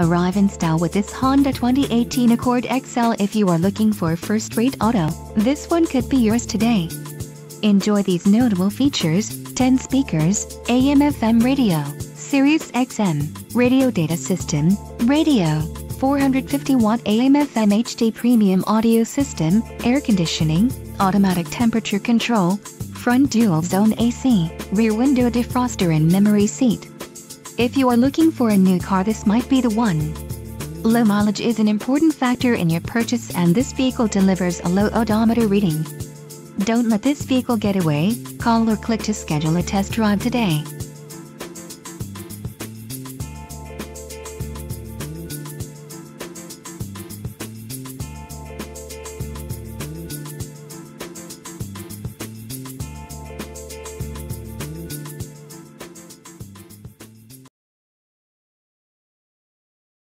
Arrive in style with this Honda 2018 Accord EX-L if you are looking for a first-rate auto. This one could be yours today. Enjoy these notable features, 10 speakers, AM FM radio, Sirius XM, radio data system, radio, 450 watt AM FM HD premium audio system, air conditioning, automatic temperature control, front dual zone AC, rear window defroster and memory seat. If you are looking for a new car this might be the one. Low mileage is an important factor in your purchase and this vehicle delivers a low odometer reading. Don't let this vehicle get away, call or click to schedule a test drive today.